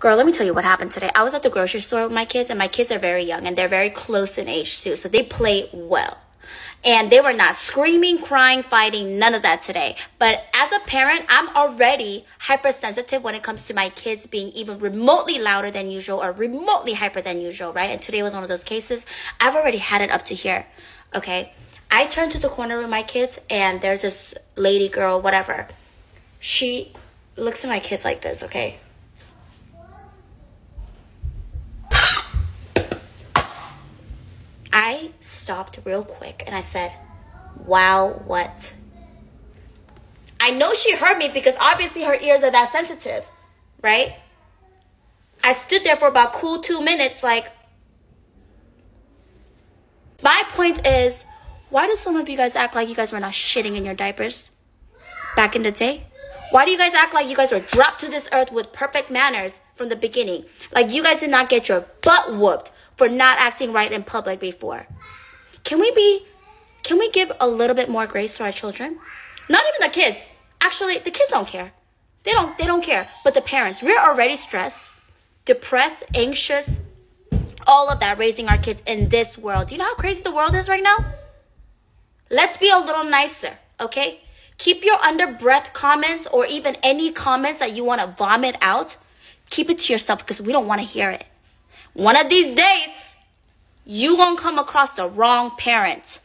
Girl, let me tell you what happened today. I was at the grocery store with my kids, and my kids are very young and they're very close in age too. So they play well. And they were not screaming, crying, fighting, none of that today. But as a parent, I'm already hypersensitive when it comes to my kids being even remotely louder than usual or remotely hyper than usual, right? And today was one of those cases. I've already had it up to here. Okay. I turned to the corner with my kids, and there's this lady, girl, whatever. She looks at my kids like this, okay? I stopped real quick and I said, Wow, what? I know she heard me because obviously her ears are that sensitive, right? I stood there for about cool two minutes, like. My point is, why do some of you guys act like you guys were not shitting in your diapers back in the day? Why do you guys act like you guys were dropped to this earth with perfect manners from the beginning? Like you guys did not get your butt whooped for not acting right in public before. Can we be, can we give a little bit more grace to our children? Not even the kids. Actually, the kids don't care. They don't, they don't care. But the parents, we're already stressed, depressed, anxious, all of that raising our kids in this world. Do you know how crazy the world is right now? Let's be a little nicer, okay? Keep your under breath comments or even any comments that you want to vomit out. Keep it to yourself because we don't want to hear it. One of these days, you gonna come across the wrong parent.